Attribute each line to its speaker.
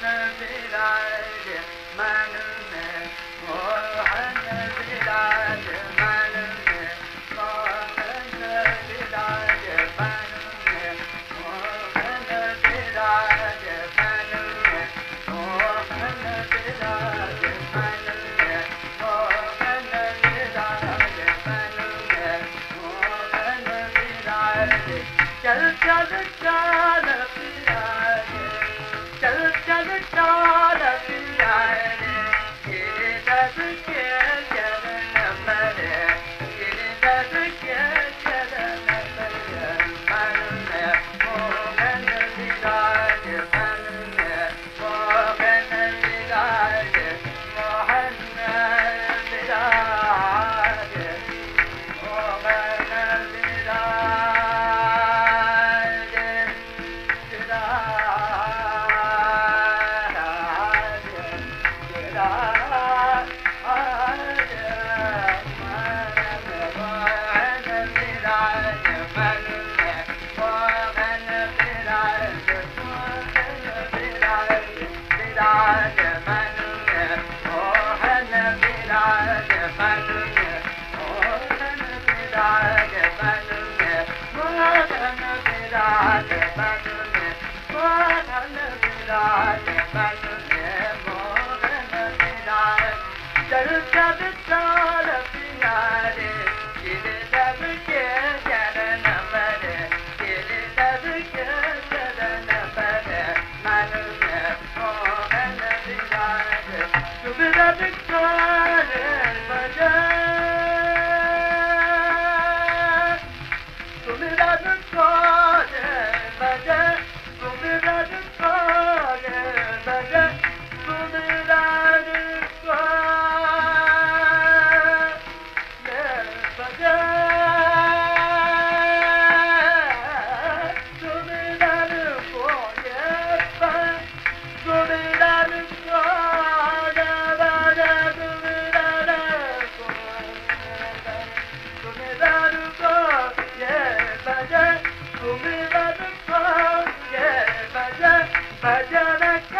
Speaker 1: Manu Vidarga, Manu Thank you. मन मोर मार पीनार जरन chill दॿ के जरन मन मोर शुरू ಸಜನ